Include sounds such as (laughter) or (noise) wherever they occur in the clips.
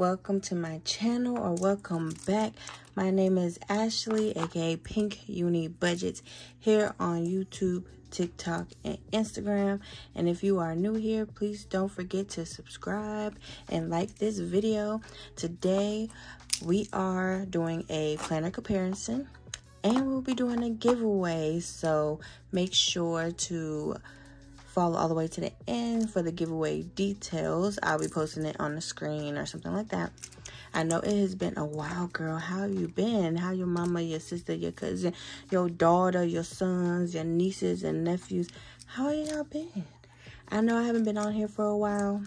welcome to my channel or welcome back. My name is Ashley, aka Pink Uni Budgets, here on YouTube, TikTok, and Instagram. And if you are new here, please don't forget to subscribe and like this video. Today, we are doing a planner comparison and we'll be doing a giveaway. So make sure to follow all the way to the end for the giveaway details. I'll be posting it on the screen or something like that. I know it has been a while, girl. How have you been? How your mama, your sister, your cousin, your daughter, your sons, your nieces and nephews? How y'all been? I know I haven't been on here for a while.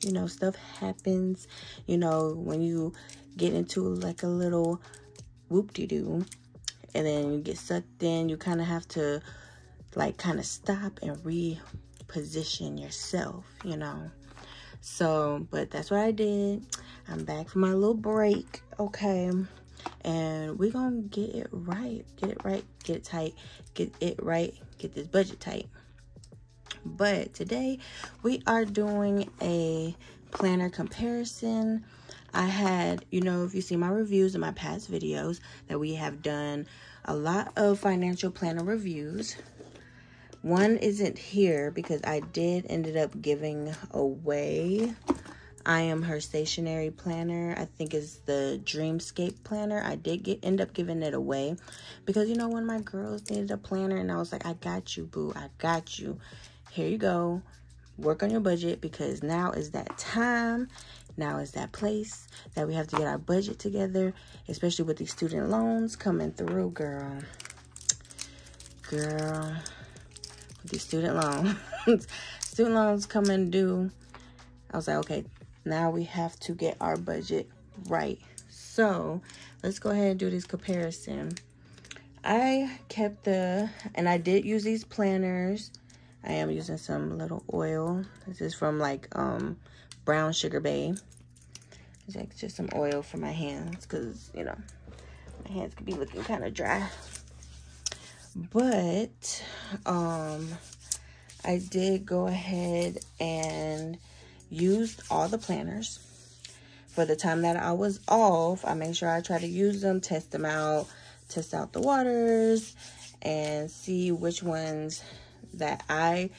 You know, stuff happens. You know, when you get into like a little whoop-de-doo and then you get sucked in, you kind of have to like kind of stop and reposition yourself, you know. So, but that's what I did. I'm back from my little break, okay? And we're gonna get it right, get it right, get it tight, get it right, get this budget tight. But today we are doing a planner comparison. I had, you know, if you see my reviews in my past videos, that we have done a lot of financial planner reviews. One isn't here because I did ended up giving away. I am her stationery planner. I think is the Dreamscape planner. I did get end up giving it away because you know when my girls needed a planner and I was like, I got you, boo. I got you. Here you go. Work on your budget because now is that time. Now is that place that we have to get our budget together, especially with these student loans coming through, girl. Girl these student loans. (laughs) student loans coming due. I was like, okay, now we have to get our budget right. So let's go ahead and do this comparison. I kept the, and I did use these planners. I am using some little oil. This is from like um, Brown Sugar Bay. It's like just some oil for my hands because, you know, my hands could be looking kind of dry. But um, I did go ahead and used all the planners. For the time that I was off, I made sure I try to use them, test them out, test out the waters, and see which ones that I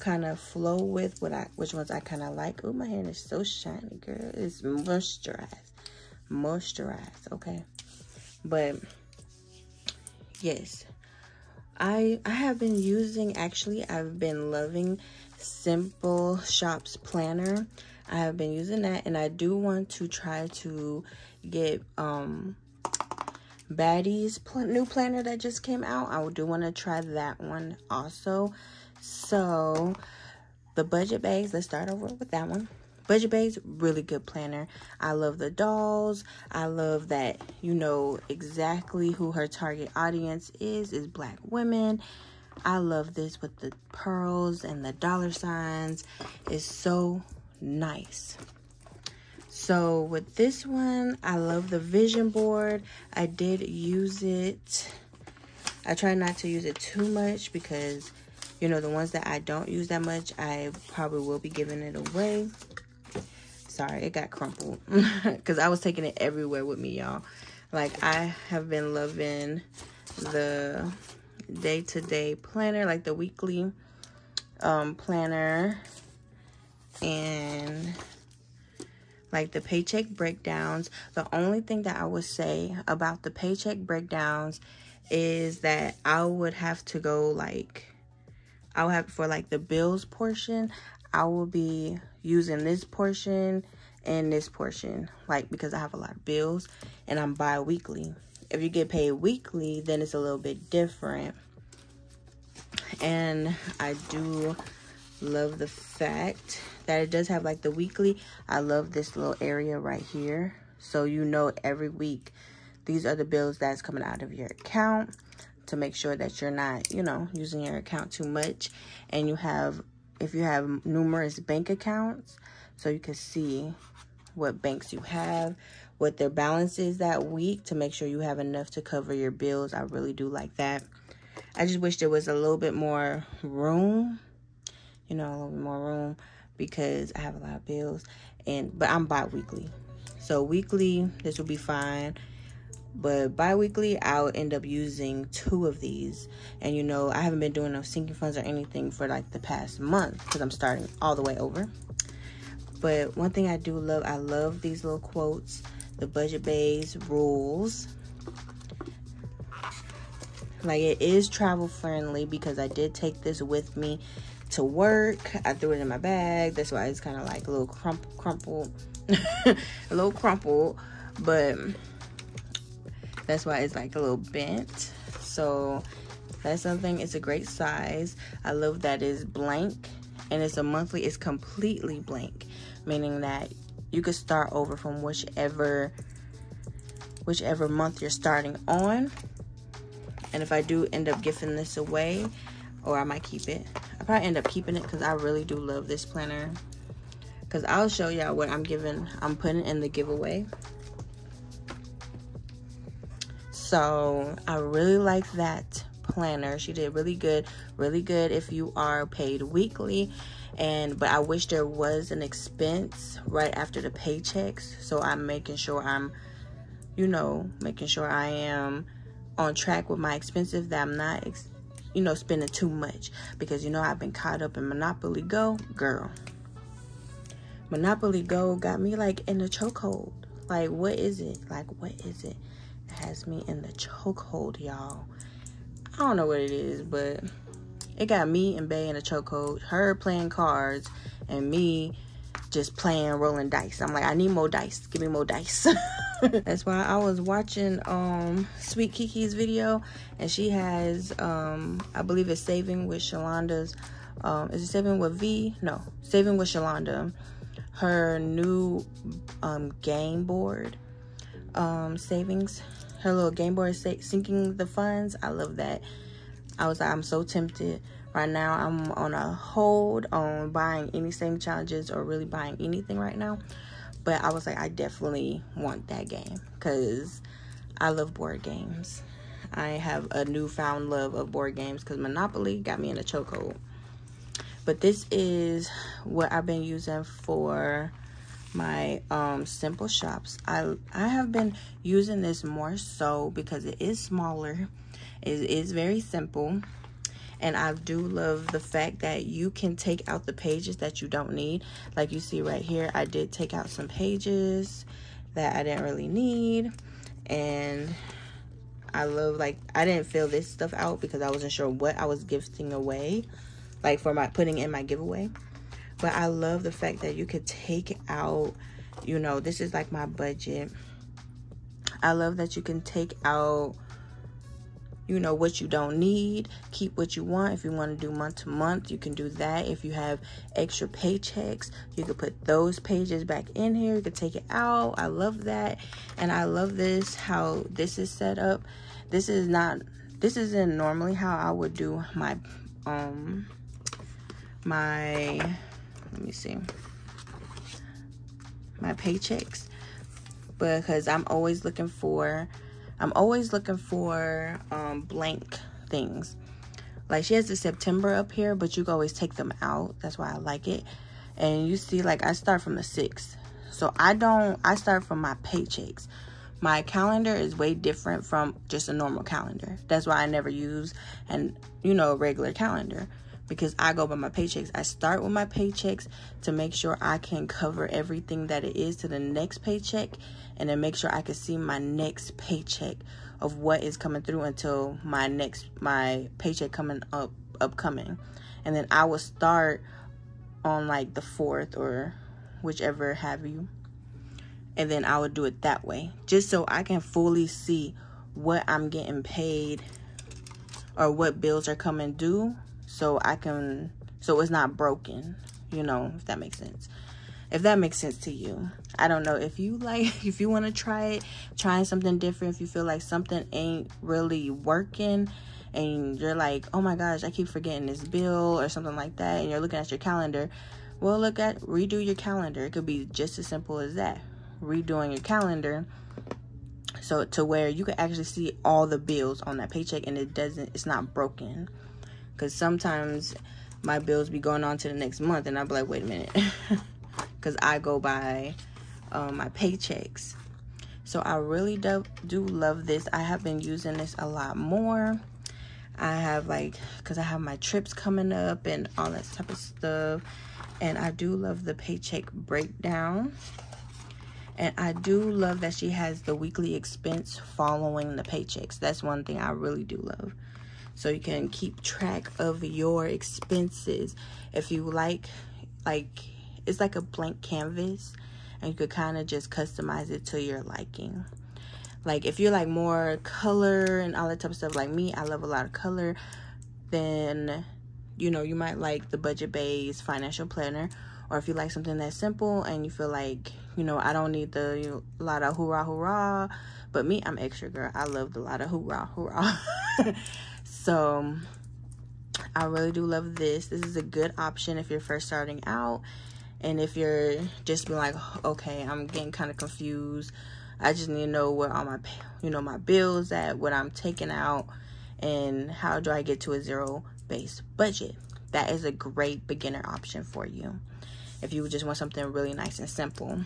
kind of flow with, what I, which ones I kind of like. Oh, my hand is so shiny, girl. It's moisturized. Moisturized, okay? But, yes. I, I have been using, actually, I've been loving Simple Shops Planner. I have been using that, and I do want to try to get um Baddie's pl new planner that just came out. I do want to try that one also. So, the Budget Baes, let's start over with that one. Budget Baes, really good planner. I love the dolls. I love that you know exactly who her target audience is, is black women. I love this with the pearls and the dollar signs. It's so nice. So with this one, I love the vision board. I did use it. I try not to use it too much because, you know, the ones that I don't use that much, I probably will be giving it away. Sorry, it got crumpled (laughs) because I was taking it everywhere with me, y'all. Like, I have been loving the day-to-day -day planner, like the weekly um, planner and like the paycheck breakdowns. The only thing that I would say about the paycheck breakdowns is that I would have to go like, I would have for like the bills portion, I will be using this portion and this portion, like because I have a lot of bills and I'm bi-weekly. If you get paid weekly, then it's a little bit different. And I do love the fact that it does have like the weekly. I love this little area right here. So you know every week, these are the bills that's coming out of your account to make sure that you're not, you know, using your account too much. And you have if you have numerous bank accounts so you can see what banks you have, what their balance is that week to make sure you have enough to cover your bills. I really do like that. I just wish there was a little bit more room, you know, a little bit more room because I have a lot of bills and but I'm bi-weekly. So weekly, this will be fine. But bi-weekly, I'll end up using two of these. And you know, I haven't been doing no sinking funds or anything for like the past month because I'm starting all the way over. But one thing I do love, I love these little quotes. The Budget Baes rules. Like it is travel friendly because I did take this with me to work. I threw it in my bag. That's why it's kind of like a little crump crumpled. (laughs) a little crumpled. But that's why it's like a little bent. So that's something. It's a great size. I love that it's blank and it's a monthly. It's completely blank, meaning that you could start over from whichever whichever month you're starting on. And if I do end up gifting this away, or I might keep it. I probably end up keeping it because I really do love this planner. Because I'll show y'all what I'm giving, I'm putting in the giveaway. So I really like that planner. She did really good, really good if you are paid weekly. And but I wish there was an expense right after the paychecks. So I'm making sure I'm, you know, making sure I am on track with my expenses that I'm not, you know, spending too much because you know I've been caught up in Monopoly Go, girl. Monopoly Go got me like in a chokehold. Like, what is it? Like, what is it? Has me in the chokehold, y'all. I don't know what it is, but it got me and Bay in a chokehold. Her playing cards and me just playing rolling dice. I'm like, I need more dice. Give me more dice. (laughs) That's why I was watching um Sweet Kiki's video and she has um I believe it's saving with Shalonda's um is it saving with V? No, saving with Shalonda. Her new um game board um savings her little game board sinking the funds. I love that. I was like, I'm so tempted. Right now, I'm on a hold on buying any same challenges or really buying anything right now. But I was like, I definitely want that game because I love board games. I have a newfound love of board games because Monopoly got me in a chokehold. But this is what I've been using for my um, simple shops. I, I have been using this more so because it is smaller. It is very simple. And I do love the fact that you can take out the pages that you don't need. Like you see right here, I did take out some pages that I didn't really need. And I love, like, I didn't fill this stuff out because I wasn't sure what I was gifting away. Like, for my putting in my giveaway. But I love the fact that you could take out, you know, this is like my budget. I love that you can take out, you know, what you don't need. Keep what you want. If you want to do month to month, you can do that. If you have extra paychecks, you could put those pages back in here. You could take it out. I love that. And I love this, how this is set up. This is not, this isn't normally how I would do my, um, my let me see. My paychecks. Because I'm always looking for I'm always looking for um, blank things. Like she has the September up here but you can always take them out. That's why I like it. And you see like I start from the 6th so I don't I start from my paychecks. My calendar is way different from just a normal calendar. That's why I never use and you know a regular calendar because I go by my paychecks. I start with my paychecks to make sure I can cover everything that it is to the next paycheck and then make sure I can see my next paycheck of what is coming through until my next my paycheck coming up upcoming. And then I will start on like the 4th or whichever have you. And then I would do it that way just so I can fully see what I'm getting paid or what bills are coming due so I can, so it's not broken, you know, if that makes sense. If that makes sense to you. I don't know if you (laughs) like, if you want to try it, trying something different, if you feel like something ain't really working and you're like, oh my gosh, I keep forgetting this bill or something like that, and you're looking at your calendar, well, look at, redo your calendar. It could be just as simple as that. Redoing your calendar so to where you can actually see all the bills on that paycheck and it doesn't, it's not broken because sometimes my bills be going on to the next month and I'll be like, wait a minute. (laughs) Because I go by um, my paychecks. So I really do, do love this. I have been using this a lot more. I have like, because I have my trips coming up and all that type of stuff. And I do love the paycheck breakdown. And I do love that she has the weekly expense following the paychecks. That's one thing I really do love. So you can keep track of your expenses. If you like, like, it's like a blank canvas. And you could kind of just customize it to your liking. Like, if you like more color and all that type of stuff, like me, I love a lot of color, then, you know, you might like the Budget Baes financial planner or if you like something that's simple and you feel like you know i don't need the you know, lot of hoorah hoorah but me i'm extra girl i love the lot of hoorah hoorah (laughs) so i really do love this this is a good option if you're first starting out and if you're just being like okay i'm getting kind of confused i just need to know where all my you know my bills at what i'm taking out and how do i get to a zero based budget that is a great beginner option for you if you just want something really nice and simple.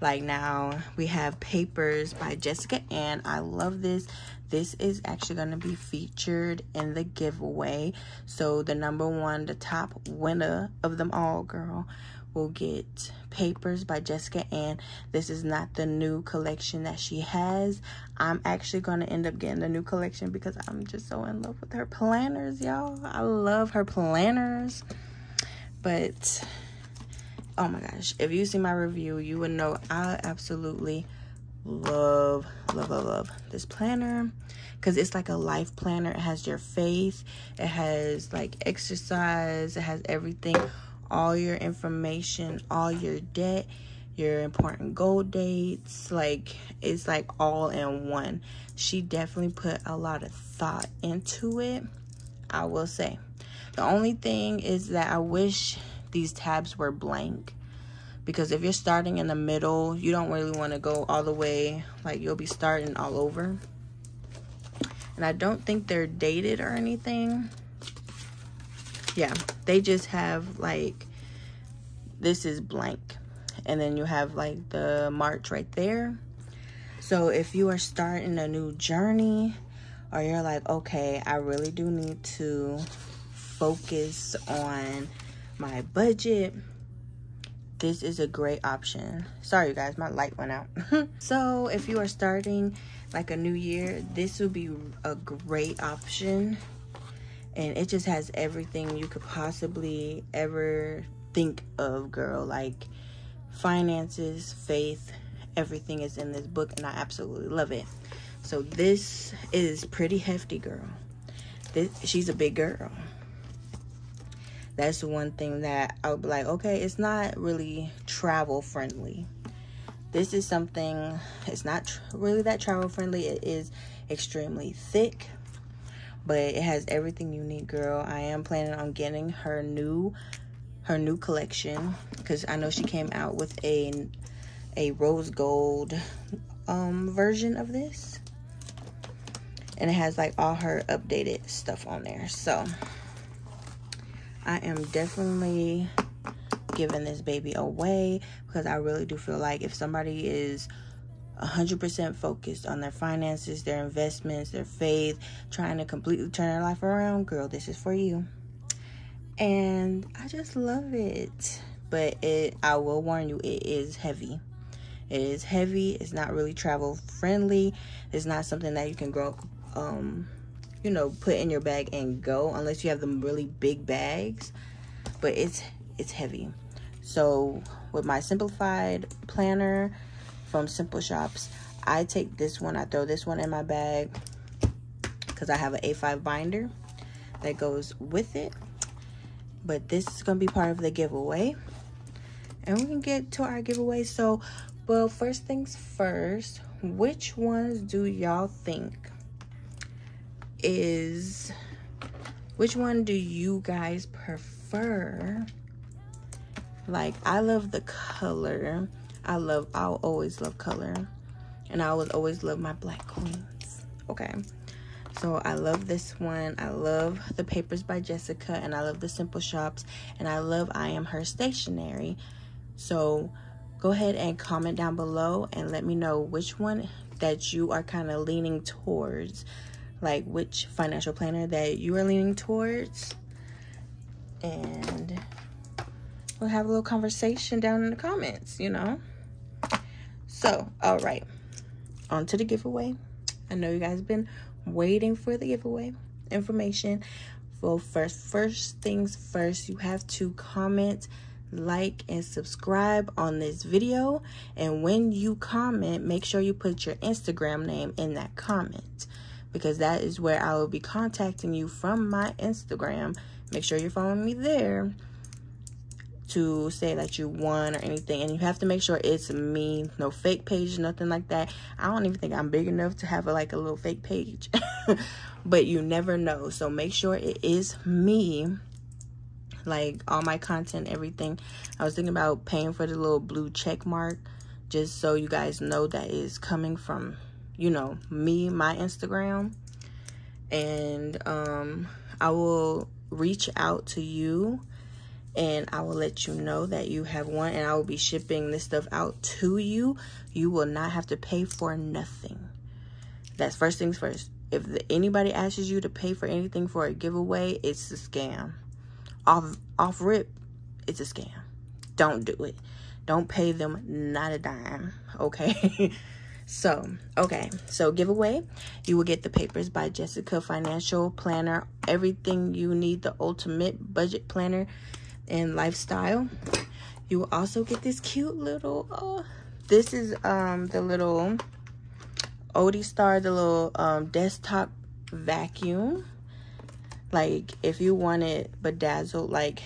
Like now we have Papers by Jessica Ann. I love this. This is actually going to be featured in the giveaway. So the number one, the top winner of them all, girl, will get Papers by Jessica Ann. This is not the new collection that she has. I'm actually going to end up getting the new collection because I'm just so in love with her planners, y'all. I love her planners. But oh my gosh if you see my review you would know i absolutely love love love love this planner. Because it's like a life planner. It has your faith. It has like exercise. It has everything. All your information. All your debt. Your important goal dates. Like it's like all in one. She definitely put a lot of thought into it i will say. The only thing is that i wish these tabs were blank because if you're starting in the middle you don't really want to go all the way like you'll be starting all over. And I don't think they're dated or anything. Yeah they just have like this is blank. And then you have like the March right there. So if you are starting a new journey or you're like okay I really do need to focus on my budget this is a great option. Sorry guys my light went out. (laughs) So if you are starting like a new year this will be a great option. And it just has everything you could possibly ever think of girl. Like finances faith everything is in this book and i absolutely love it. So this is pretty hefty girl. This she's a big girl that's one thing that I would be like, okay, it's not really travel friendly. This is something, it's not really that travel friendly. It is extremely thick, but it has everything you need, girl. I am planning on getting her new, her new collection because I know she came out with a, a rose gold um, version of this. And it has like all her updated stuff on there. So I am definitely giving this baby away because I really do feel like if somebody is 100% focused on their finances, their investments, their faith, trying to completely turn their life around, girl, this is for you. And I just love it. But it I will warn you, it is heavy. It is heavy. It's not really travel friendly. It's not something that you can grow um you know, put in your bag and go unless you have them really big bags. But it's it's heavy. So with my simplified planner from Simple Shops, I take this one, I throw this one in my bag because I have an A5 binder that goes with it. But this is going to be part of the giveaway. And we can get to our giveaway. So, well, first things first, which ones do y'all think is which one do you guys prefer? Like, I love the color. I love, I'll always love color. And I will always love my black queens. Okay. So I love this one. I love the papers by Jessica. And I love the Simple Shops. And I love I Am Her Stationery. So go ahead and comment down below and let me know which one that you are kind of leaning towards like which financial planner that you are leaning towards. And we'll have a little conversation down in the comments you know? So all right on to the giveaway. I know you guys have been waiting for the giveaway information. Well first first things first you have to comment like and subscribe on this video. And when you comment make sure you put your instagram name in that comment because that is where i will be contacting you from my instagram. Make sure you're following me there to say that you won or anything. And you have to make sure it's me. No fake page nothing like that. I don't even think i'm big enough to have a, like a little fake page. (laughs) But you never know. So make sure it is me. Like all my content everything. I was thinking about paying for the little blue check mark just so you guys know that is coming from you know me my instagram and um i will reach out to you and I will let you know that you have won and I will be shipping this stuff out to you. You will not have to pay for nothing. That's first things first. If the, anybody asks you to pay for anything for a giveaway, it's a scam off off rip, it's a scam. Don't do it. Don't pay them not a dime, okay? (laughs) so, okay. So, giveaway, you will get the papers by Jessica Financial Planner. Everything you need, the ultimate budget planner and lifestyle. You will also get this cute little, uh, this is um the little Odie Star, the little um, desktop vacuum like if you want it bedazzled like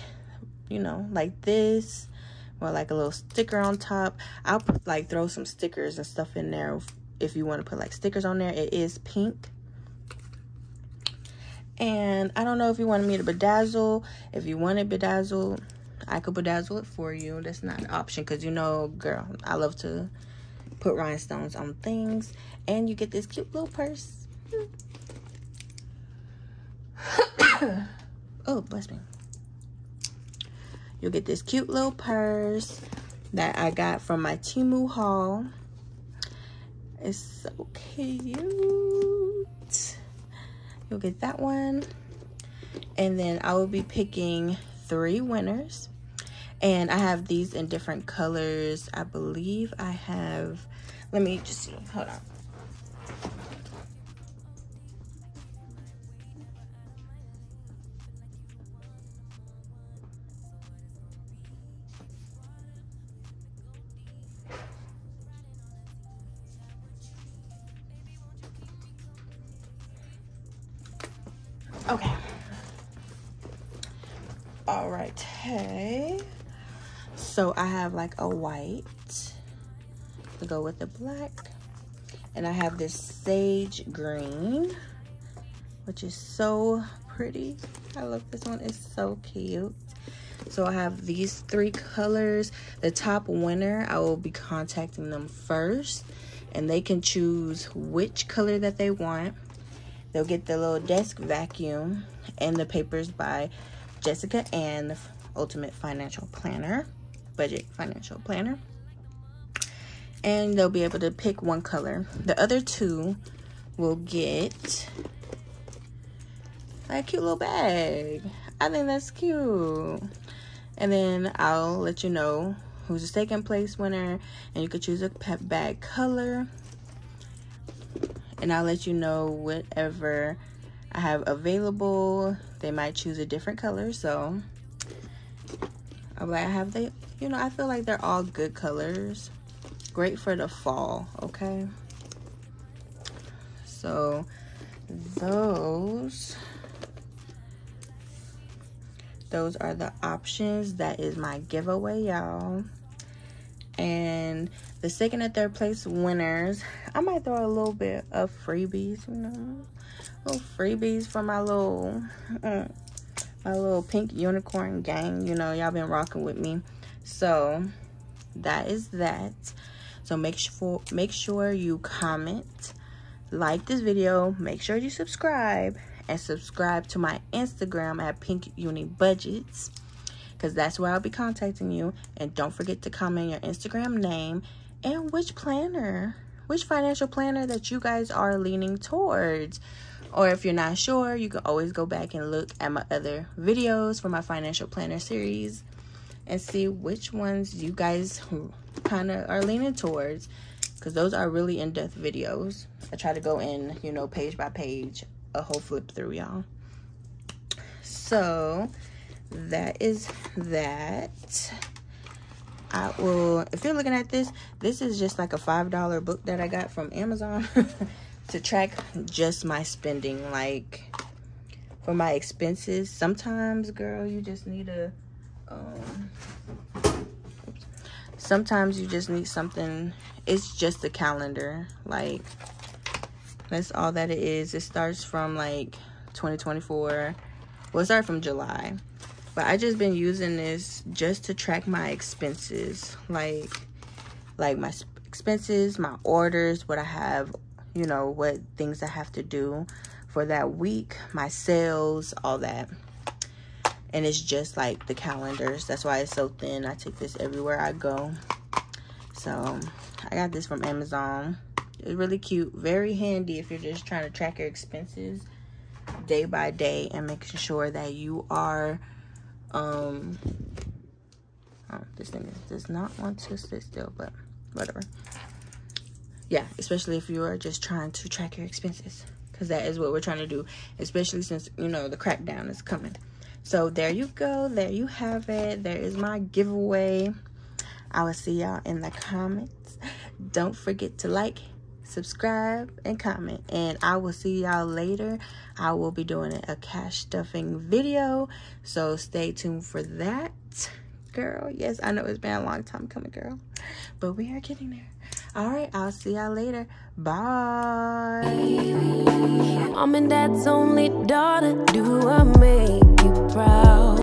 you know like this or like a little sticker on top. I'll put, like throw some stickers and stuff in there if you want to put like stickers on there. It is pink. And i don't know if you wanted me to bedazzle. If you want it bedazzled i could bedazzle it for you. That's not an option because you know girl i love to put rhinestones on things. And you get this cute little purse. (coughs) Oh, bless me. You'll get this cute little purse that I got from my Temu haul. It's so cute. You'll get that one. And then I will be picking three winners. And I have these in different colors. I believe I have, let me just see, hold on. Okay. All right. Hey. So I have like a white to go with the black. And I have this sage green, which is so pretty. I love this one. It's so cute. So I have these three colors. The top winner, I will be contacting them first. And they can choose which color that they want. They'll get the little desk vacuum and the papers by Jessica and the Ultimate Financial Planner, Budget Financial Planner. And they'll be able to pick one color. The other two will get a cute little bag. I think that's cute. And then I'll let you know who's the second place winner. And you could choose a bag color and I'll let you know whatever I have available. They might choose a different color, so I'm like, I have they, you know, I feel like they're all good colors. Great for the fall, okay? So those, those are the options. That is my giveaway, y'all. And the second and third place winners, I might throw a little bit of freebies, you know, little freebies for my little, uh, my little pink unicorn gang. You know, y'all been rocking with me, so that is that. So make sure make sure you comment, like this video, make sure you subscribe, and subscribe to my Instagram at Pink Uni Budgets because that's where I'll be contacting you. And don't forget to comment your Instagram name and which planner, which financial planner that you guys are leaning towards. Or if you're not sure, you can always go back and look at my other videos for my financial planner series and see which ones you guys kind of are leaning towards because those are really in-depth videos. I try to go in, you know, page by page, a whole flip through, y'all. So, that is that. I will, if you're looking at this, this is just like a $5 book that I got from Amazon (laughs) to track just my spending. Like, for my expenses, sometimes, girl, you just need a, um, sometimes you just need something, it's just a calendar. Like, that's all that it is. It starts from like 2024. Well, it started from July but I just been using this just to track my expenses. Like, like my expenses, my orders, what I have, you know, what things I have to do for that week, my sales, all that. And it's just like the calendars. That's why it's so thin. I take this everywhere I go. So, I got this from Amazon. It's really cute. Very handy if you're just trying to track your expenses day by day and making sure that you are um oh, this thing does not want to sit still but whatever. Yeah especially if you are just trying to track your expenses because that is what we're trying to do especially since you know the crackdown is coming. So there you go. There you have it. There is my giveaway. I will see y'all in the comments. Don't forget to like subscribe and comment. And i will see y'all later. I will be doing a cash stuffing video. So stay tuned for that. Girl yes i know it's been a long time coming girl. But we are getting there. All right i'll see y'all later. Bye. Mom and dad's only daughter do i make you proud